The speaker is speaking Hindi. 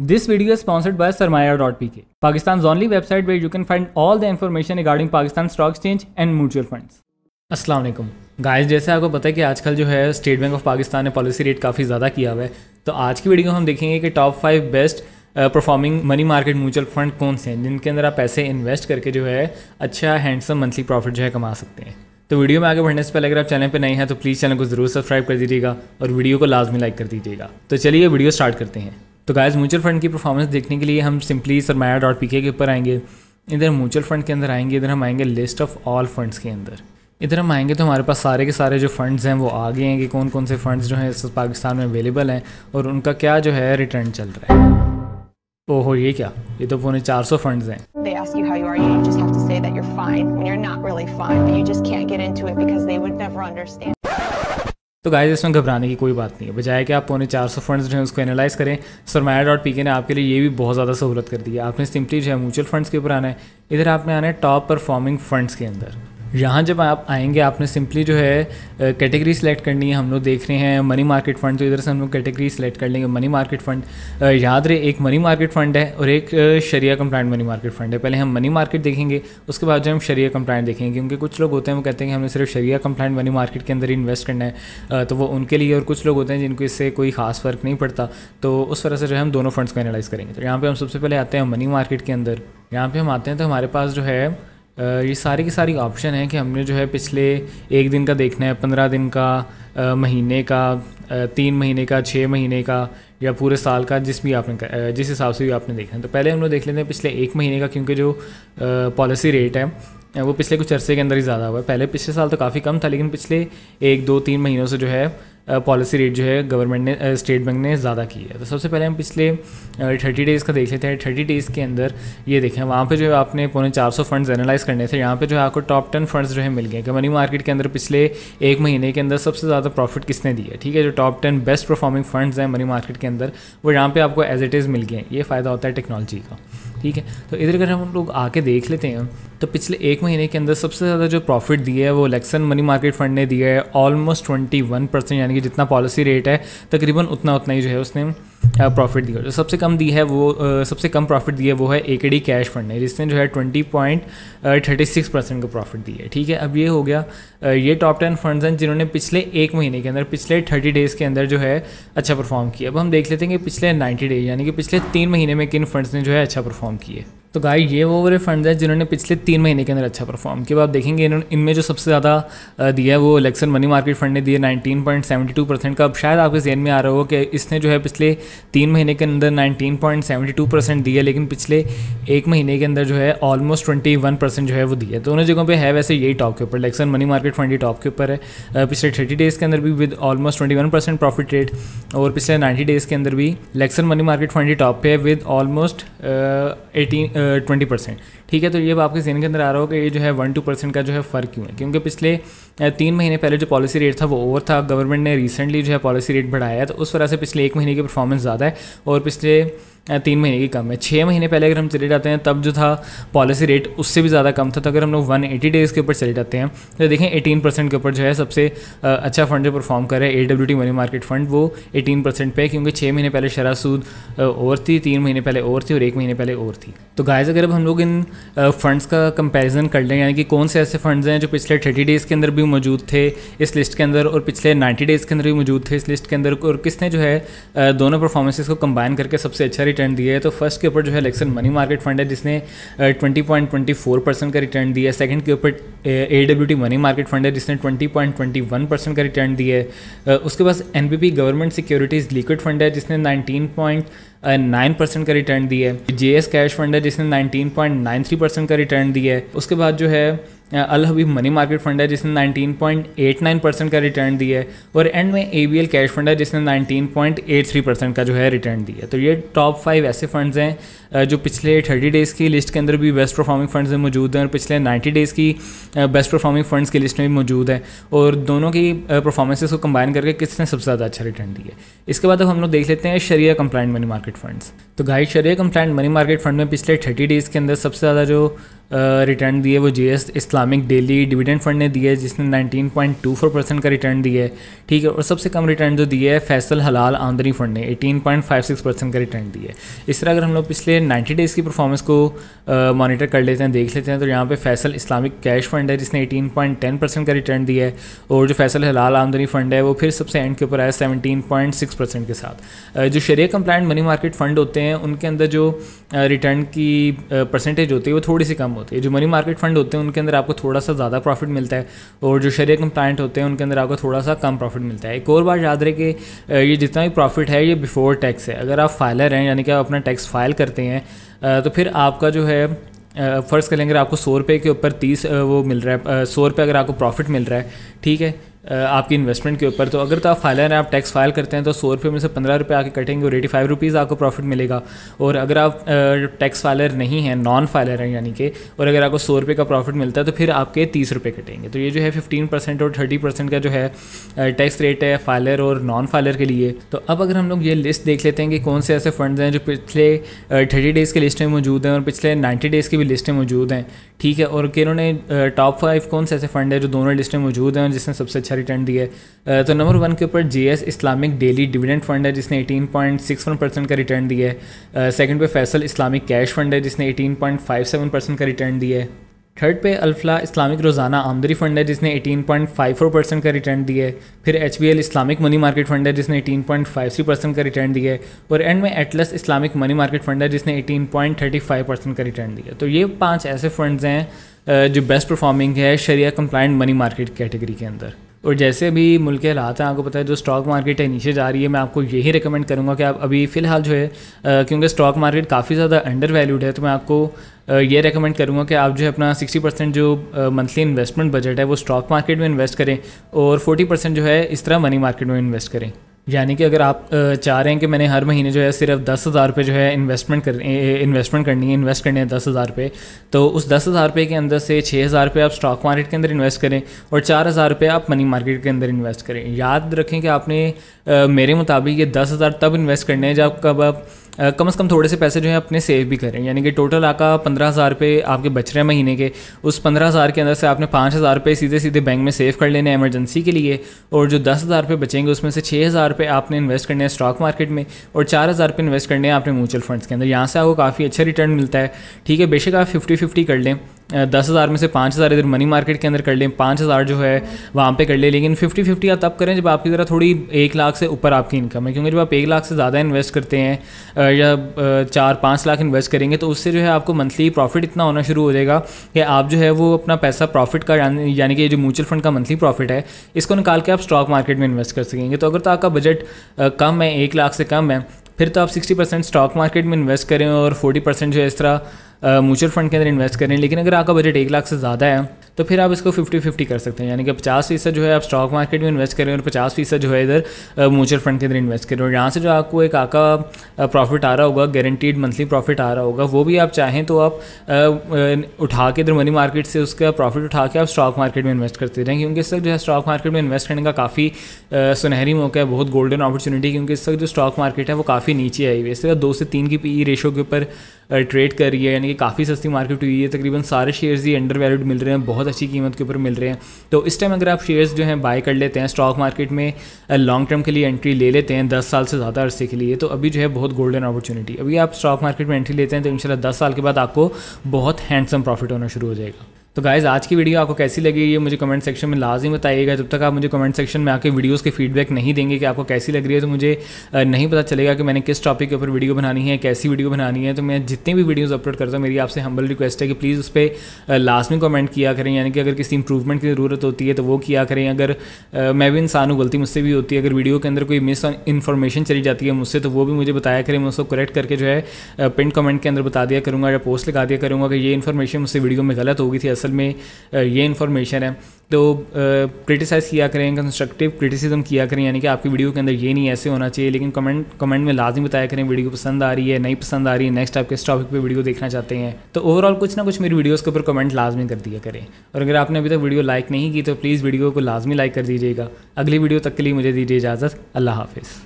This video is sponsored by Sarmaya.pk, Pakistan's only website where you can find all the information regarding Pakistan Stock Exchange mutual funds. अस्सलाम वालेकुम गाइस जैसे आपको पता है कि आजकल जो है स्टेट बैंक ऑफ़ पाकिस्तान ने पॉलिसी रेट काफ़ी ज़्यादा किया हुआ है। तो आज की वीडियो में हम देखेंगे कि top five best performing money market mutual fund कौन से हैं जिनके अंदर आप पैसे इन्वेस्ट करके जो है अच्छा हैंडसम मंथली प्रॉफिट जो है कमा सकते हैं। तो वीडियो में आगे बढ़ने से पहले अगर आप चैनल पर नए हैं तो प्लीज़ चैनल को ज़रूर सब्सक्राइब कर दीजिएगा और वीडियो को लाजमी लाइक कर दीजिएगा। तो चलिए वीडियो स्टार्ट करते हैं। तो गाइस म्यूचुअल फंड की परफॉर्मेंस देखने के लिए हम सिंपली सरमाया डॉट पी के ऊपर आएँगे। इधर म्यूचुअल फंड के अंदर आएँगे इधर हम आएँगे लिस्ट ऑफ़ ऑल फंड्स के अंदर। इधर हम आएँगे तो हमारे पास सारे के सारे जो फंड्स हैं वो आ गए हैं कि कौन कौन से फंड्स जो हैं इस पाकिस्तान में अवेलेबल हैं और उनका क्या जो है रिटर्न चल रहा है। ओहो ये क्या? ये तो पौने 400 फंड्स हैं। They ask you how you are, you just have to say that you're fine when you're not really fine, but you just can't get into it because they would never understand. तो गाइज़ इसमें घबराने की कोई बात नहीं है। बजाय कि आप पौने चार सौ फंड्स जो है उसको एनालाइज करें। सरमाया डॉट पी के ने आपके लिए ये भी बहुत ज़्यादा सहूलत कर दी है। आपने सिंपली जो है म्यूचुअल फंड्स के ऊपर आना है। इधर आपने आना है टॉप परफॉर्मिंग फंड्स के अंदर। यहाँ जब आप आएँगे, आपने सिंपली जो है कैटेगरी सेलेक्ट करनी है, हम लोग देख रहे हैं मनी मार्केट फ़ंड तो इधर से हम लोग कैटेगरी सेलेक्ट कर लेंगे मनी मार्केट फ़ंड याद रहे, एक मनी मार्केट फ़ंड है और एक शरिया कंप्लाइंट मनी मार्केट फ़ंड है। पहले हम मनी मार्केट देखेंगे, उसके बाद जो हम शरिया कंप्लाइंट देखेंगे, क्योंकि कुछ लोग होते हैं, वो कहते हैं कि हमें सिर्फ़ शरिया कंप्लाइंट मनी मार्केट के अंदर ही इन्वेस्ट करना है। तो वो उनके लिए, और कुछ लोग होते हैं जिनको इससे कोई खास फ़र्क नहीं पड़ता। तो उस तरह से जो है, हम दोनों फंड्स को एनालाइज करेंगे। तो यहाँ पर हम सबसे पहले आते हैं मनी मार्केट के अंदर। यहाँ पर हम आते हैं तो हमारे पास जो है ये सारी की सारी ऑप्शन हैं कि हमने जो है पिछले एक दिन का देखना है, पंद्रह दिन का महीने का तीन महीने का छः महीने का या पूरे साल का जिस भी आपने जिस हिसाब से भी आपने देखना है। तो पहले हम लोग देख लेते हैं पिछले एक महीने का क्योंकि जो पॉलिसी रेट है वो पिछले कुछ अरसे के अंदर ही ज़्यादा हुआ है। पहले पिछले साल तो काफ़ी कम था, लेकिन पिछले एक, दो, तीन महीनों से जो है पॉलिसी रेट जो है गवर्नमेंट ने स्टेट बैंक ने ज़्यादा की है। तो सबसे पहले हम पिछले थर्टी डेज़ का देख लेते हैं। थर्टी डेज़ के अंदर ये देखें, वहाँ पे जो है आपने पौने चार सौ फंड्स एनालाइज करने थे। यहाँ पे जो है आपको टॉप टेन फंड्स जो है मिल गए कि मनी मार्केट के अंदर पिछले एक महीने के अंदर सबसे ज़्यादा प्रॉफिट किसने दिया ठीक है, जो top ten best performing funds हैं मनी मार्केट के अंदर, वो यहाँ पर आपको एज इट इज़ मिल गए ये फ़ायदा होता है टेक्नोलॉजी का। ठीक है? तो इधर अगर हम लोग आके देख लेते हैं तो पिछले एक महीने के अंदर सबसे ज़्यादा जो प्रॉफिट दिया है वो लेक्सन मनी मार्केट फंड ने दिया है। ऑलमोस्ट ट्वेंटी वन परसेंट यानी कि जितना पॉलिसी रेट है, तकरीबन उतना उतना ही जो है उसने प्रॉफिट दिया जो सबसे कम दी है वो सबसे कम प्रॉफिट दिया वो है ए कैश फंड ने। जिसने जो है twenty point thirty six percent का प्रॉफिट दिया है। ठीक है, अब ये हो गया ये टॉप टेन फंड्स हैं जिन्होंने पिछले एक महीने के अंदर, पिछले थर्टी डेज़ के अंदर जो है अच्छा परफॉर्म किया। अब हम देख लेते हैं कि पिछले नाइन्टी डेज़ यानी कि पिछले तीन महीने में किन फंड्स ने जो है अच्छा परफॉर्म किए। तो गाय, ये वो वाले फंड हैं जिन्होंने पिछले तीन महीने के अंदर अच्छा परफॉर्म किया। आप देखेंगे इन्होंने इनमें जो सबसे ज़्यादा दिया है वो इलेक्शन मनी मार्केट फंड ने दिया nineteen point seventy two percent का। अब शायद आपके जहन में आ रहा हो कि इसने जो है पिछले तीन महीने के अंदर nineteen point seventy two percent दिया, लेकिन पिछले एक महीने के अंदर जो है ऑलमोस्ट ट्वेंटी परसेंट जो है वो दिया। दोनों जगहों पर है वैसे यही टॉप के ऊपर। इलेक्शन मनी मार्केट फंड ही टॉप के ऊपर है। पिछले थर्टी डेज़ के अंदर भी with almost twenty profit rate और पिछले नाइन्टी डेज़ के अंदर भी इलेक्शन मनी मार्केट फंड ही टॉप पे है with almost eighteen twenty percent. ठीक है तो ये अब आपके जहन के अंदर आ रहा होगा ये जो है वन टू परसेंट का जो है फ़र्क क्यों है? क्योंकि पिछले तीन महीने पहले जो पॉलिसी रेट था वो ओवर था, गवर्नमेंट ने रिसेंटली जो है पॉलिसी रेट बढ़ाया तो उस वजह से पिछले एक महीने की परफॉर्मेंस ज़्यादा है और पिछले तीन महीने की कम है। छः महीने पहले अगर हम चले जाते हैं, तब जो था पॉलिसी रेट उससे भी ज़्यादा कम था। तो अगर हम लोग वन एटी डेज़ के ऊपर चले जाते हैं तो देखें एटीन परसेंट के ऊपर जो है सबसे अच्छा फंड जो परफॉर्म कर रहा है A W T money market fund वो एटीन परसेंट पे क्योंकि छः महीने पहले शरा सूद और थी, तीन महीने पहले और थी, और एक महीने पहले और थी। तो गाइस अगर अब हम लोग इन फंड्स का कंपेरिजन कर लें, यानी कि कौन से ऐसे फंड्स हैं जो पिछले थर्टी डेज़ के अंदर भी मौजूद थे इस लिस्ट के अंदर, और पिछले नाइन्टी डेज़ के अंदर भी मौजूद थे इस लिस्ट के अंदर, और किसने जो है दोनों परफॉर्मेंसेज को कंबाइन करके सबसे अच्छा रिटर्न दिया है तो फ़र्स्ट के ऊपर जो है लेक्सन मनी मार्केट फंड है, जिसने twenty point twenty four percent का रिटर्न दिया है। सेकंड के ऊपर A W T money market fund है, जिसने twenty point twenty one percent का रिटर्न दिया है। उसके पास N B P government securities liquid fund है, जिसने नाइनटीन पॉइंट नाइन परसेंट का रिटर्न दिया है। जे एस कैश फंड है, जिसने nineteen point nine three percent का रिटर्न दिया है। उसके बाद जो है Al Habib money market fund है जिसने 19.89 परसेंट का रिटर्न दिया है और एंड में A B L cash fund है जिसने 19.83 परसेंट का जो है रिटर्न दिया है। तो ये टॉप फाइव ऐसे फंड्स हैं जो पिछले 30 डेज़ की लिस्ट के अंदर भी बेस्ट परफॉर्मिंग फंड्स में मौजूद हैं और पिछले 90 डेज़ की बेस्ट परफॉर्मिंग फंड्स की लिस्ट में भी मौजूद है। और दोनों की परफॉर्मेंसेस को कंबाइन करके किसने सबसे ज़्यादा अच्छा रिटर्न दिया इसके बाद अब हम लोग देख लेते हैं शरिया कंप्लाइंट मनी मार्केट फंड्स तो गाइड शरिया कंप्लाइंट मनी मार्केट फंड में पिछले थर्टी डेज़ के अंदर सबसे ज़्यादा जो रिटर्न दिए वो जी इस्लामिक डेली डिविडेंड फंड ने है जिसने 19.24 परसेंट का रिटर्न दिया है ठीक है, और सबसे कम रिटर्न जो दिया है, फैसल हलाल आमदनी फंड ने 18.56 परसेंट का रिटर्न दिया है इस तरह अगर हम लोग पिछले 90 डेज़ की परफॉर्मेंस को मॉनिटर कर लेते हैं, देख लेते हैं तो यहाँ पर फैसल इस्लामिक कैश फंड है, जिसने 18.10 परसेंट का रिटर्न दिया है, और जो फैसल हलाल आमदनी फंड है, वो फिर सबसे एंड के ऊपर आया सेवनटीन के साथ। जो शरिया कंप्लाइंट मनी मार्केट फंड होते हैं, उनके अंदर जो रिटर्न की परसेंटेज होती है, वो थोड़ी सी कम होती है। जो मनी मार्केट फंड होते हैं, उनके अंदर आपको थोड़ा सा ज़्यादा प्रॉफिट मिलता है और जो शरीर कंप्लाइंट होते हैं, उनके अंदर आपको थोड़ा सा कम प्रॉफिट मिलता है। एक और बात याद रहे कि ये जितना भी प्रॉफिट है, ये बिफोर टैक्स है। अगर आप फाइलर हैं, यानी कि आप अपना टैक्स फ़ाइल करते हैं तो फिर आपका जो है फ़र्ज़ कर लेंगे आपको सौ रुपये के ऊपर तीस वो मिल रहा है सौ रुपये अगर आपको प्रॉफिट मिल रहा है, ठीक है? आपकी इन्वेस्टमेंट के ऊपर। तो अगर तो आप फाइलर हैं आप टैक्स फ़ाइल करते हैं तो सौ रुपये में से पंद्रह रुपये आके कटेंगे और एटी फाइव रुपीज़ आपको प्रॉफिट मिलेगा। और अगर आप टैक्स फाइलर नहीं हैं नॉन फाइलर हैं, यानी कि, और अगर आपको सौ रुपये का प्रॉफिट मिलता है तो फिर आपके तीस रुपये कटेंगे। तो ये जो है फिफ्टीन परसेंट और थर्टी परसेंट का जो है टैक्स रेट है फाइलर और नॉन फाइलर के लिए। तो अब अगर हम लोग ये लिस्ट देख लेते हैं कि कौन से ऐसे फंड्स हैं जो पिछले थर्टी डेज़ की लिस्ट में मौजूद हैं और पिछले नाइन्टी डेज़ की भी लिस्ट में मौजूद हैं। ठीक है, और कि इन्होंने टॉप फाइव कौन से ऐसे फंड है जो दोनों लिस्ट में मौजूद हैं जिसने सबसे अच्छा रिटर्न दिया है। तो नंबर वन के ऊपर J Islamic daily dividend fund है, जिसने 18.61 परसेंट का रिटर्न दिया है। सेकंड पे फैसल इस्लामिक कैश फंड है, जिसने 18.57 परसेंट का रिटर्न दिया है। थर्ड पे अल्फला इस्लामिक रोज़ाना आमदनी फ़ंड है, जिसने 18.54 परसेंट का रिटर्न दिया है। फिर H B L Islamic money market fund है, जिसने 18.53 परसेंट का रिटर्न दिया है। और एंड में Atlas Islamic money market fund है, जिसने 18.35 परसेंट का रिटर्न दिया तो ये पाँच ऐसे फंड्स हैं जो बेस्ट परफॉर्मिंग है शरिया कंप्लाइंट मनी मार्केट कैटेगरी के अंदर। और जैसे भी मुल्क के हालात हैं, आपको पता है जो स्टॉक मार्केट है, नीचे जा रही है, मैं आपको यही रिकमेंड करूँगा कि आप अभी फ़िलहाल जो है क्योंकि स्टॉक मार्केट काफ़ी ज़्यादा अंडर वैल्यूड है तो मैं आपको ये रेकमेंड करूँगा कि आप जो है अपना 60 परसेंट जो मंथली इन्वेस्टमेंट बजट है, वो स्टॉक मार्केट में इन्वेस्ट करें और 40 परसेंट जो है इस तरह मनी मार्केट में इन्वेस्ट करें। यानी कि अगर आप चाह रहे हैं कि मैंने हर महीने जो है सिर्फ़ दस हज़ार रुपये जो है इन्वेस्टमेंट कर इन्वेस्टमेंट करनी है इन्वेस्ट करने हैं दस हज़ार रुपये तो उस दस हज़ार रुपये के अंदर से छः हज़ार रुपये आप स्टॉक मार्केट के अंदर इन्वेस्ट करें और चार हज़ार रुपये आप मनी मार्केट के अंदर इन्वेस्ट करें। याद रखें कि आपने मेरे मुताबिक ये दस हज़ार तब इन्वेस्ट करने हैं जब, कब आप कम से कम थोड़े से पैसे जो है अपने सेव भी करें। यानी कि टोटल आपका पंद्रह हज़ार रुपये आपके बच रहे हैं महीने के। उस पंद्रह हज़ार के अंदर से आपने पाँच हज़ार रुपये सीधे सीधे बैंक में सेव कर लेने एमरजेंसी के लिए और जो दस हज़ार रुपये बचेंगे उसमें से छः हज़ार रुपये आपने इन्वेस्ट करने हैं स्टॉक मार्केट में और चार हज़ार रुपये इन्वेस्ट करने हैं आपने म्यूचुअल फंड्स के अंदर। यहाँ से आपको काफ़ी अच्छा रिटर्न मिलता है। ठीक है, बेशक आप फिफ्टी फिफ्टी कर लें। दस हज़ार में से पाँच हज़ार इधर मनी मार्केट के अंदर कर लें, पाँच हज़ार जो है वहाँ पे कर लें, लेकिन फिफ्टी फिफ्टी आप तब करें जब आपकी ज़रा थोड़ी एक लाख से ऊपर आपकी इनकम है, क्योंकि जब आप एक लाख से ज़्यादा इन्वेस्ट करते हैं या चार, पाँच लाख इन्वेस्ट करेंगे तो उससे जो है आपको मंथली प्रॉफिट इतना होना शुरू हो जाएगा कि आप जो है वो अपना पैसा प्रॉफिट का, यानी कि जो म्यूचुअल फंड का मंथली प्रॉफिट है, इसको निकाल के आप स्टॉक मार्केट में इन्वेस्ट कर सकेंगे। तो अगर तो आपका बजट कम है, एक लाख से कम है, फिर तो आप सिक्सटी परसेंट स्टॉक मार्केट में इन्वेस्ट करें और फोर्टी परसेंट जो है इस तरह म्यूचुअल फंड के अंदर इन्वेस्ट करें लेकिन अगर आपका बजट एक लाख से ज़्यादा है तो फिर आप इसको फिफ्टी फिफ्टी कर सकते हैं। यानी कि पचास फ़ीसद जो है आप स्टॉक मार्केट में इन्वेस्ट करें और पचास फ़ीसद जो है इधर म्यूचुअल फंड के अंदर इन्वेस्ट करें। और यहाँ से जो आपको एक आका प्रॉफिट आ रहा होगा गारंटीड मंथली प्रॉफिट आ रहा होगा, वो भी आप चाहें तो आप उठा के इधर मनी मार्केट से उसका प्रॉफिट उठा के आप स्टॉक मार्केट में इन्वेस्ट करते रहें। क्योंकि इस वक्त जो है स्टॉक मार्केट में इन्वेस्ट करने का काफ़ी सुनहरी मौका है, बहुत गोल्डन अपॉर्चुनिटी क्योंकि इस वक्त जो स्टॉक मार्केट है वो काफ़ी नीचे आई हुई है। इस दो से तीन की पी रेशो के ऊपर ट्रेड कर रही है, यानी कि काफ़ी सस्ती मार्केट हुई है। तकरीबन सारे शेयर्स ही अंडर वैल्यूड मिल रहे हैं, बहुत अच्छी कीमत के ऊपर मिल रहे हैं। तो इस टाइम अगर आप शेयर्स जो हैं बाय कर लेते हैं स्टॉक मार्केट में लॉन्ग टर्म के लिए एंट्री ले लेते हैं, दस साल से ज़्यादा अरसे के लिए तो अभी जो है बहुत गोल्डन अपॉर्चुनिटी अभी आप स्टॉक मार्केट में एंट्री लेते हैं तो इन दस साल के बाद आपको बहुत हैंडसम प्रॉफिट होना शुरू हो जाएगा। तो गाइज़ आज की वीडियो आपको कैसी लगी? ये मुझे कमेंट सेक्शन में लाजमी बताइएगा। जब तक आप मुझे कमेंट सेक्शन में आके वीडियोस के फीडबैक नहीं देंगे कि आपको कैसी लग रही है तो मुझे नहीं पता चलेगा कि मैंने किस टॉपिक के ऊपर वीडियो बनानी है, कैसी वीडियो बनानी है। तो मैं जितने भी वीडियोज़ अपलोड करता हूँ, मेरी आपसे हम्बल रिक्वेस्ट है कि प्लीज़ उस पर लाजमी कमेंट किया करें। यानी कि अगर किसी इंप्रूवमेंट की ज़रूरत होती है तो वो किया करें। अगर मैं भी इंसान हूँ, गलती मुझसे भी होती है। अगर वीडियो के अंदर कोई मिस इन्फॉर्मेशन चली जाती है मुझसे तो वो भी मुझे बताया करें। मैं उसको करेक्ट करके जो है पिन कमेंट के अंदर बता दिया करूँगा या पोस्ट लगा दिया करूँगा कि ये इन्फॉर्मेशन मुझसे वीडियो में गलत होगी थी असल में ये इन्फॉर्मेशन है। तो क्रिटिसाइज़ किया करें कंस्ट्रक्टिव क्रिटिसिज्म किया करें, यानी कि आपकी वीडियो के अंदर ये नहीं ऐसे होना चाहिए, लेकिन कमेंट कमेंट में लाजमी बताया करें वीडियो पसंद आ रही है, नहीं पसंद आ रही है नेक्स्ट आप किस टॉपिक पे वीडियो देखना चाहते हैं। तो ओवरऑल कुछ ना कुछ मेरी वीडियोस के ऊपर कमेंट लाजमी कर दिया करें। और अगर आपने अभी तक वीडियो लाइक नहीं की तो प्लीज़ वीडियो को लाजमी लाइक कर दीजिएगा। अगली वीडियो तक के लिए मुझे दीजिए इजाज़त। अल्लाह हाफिज़।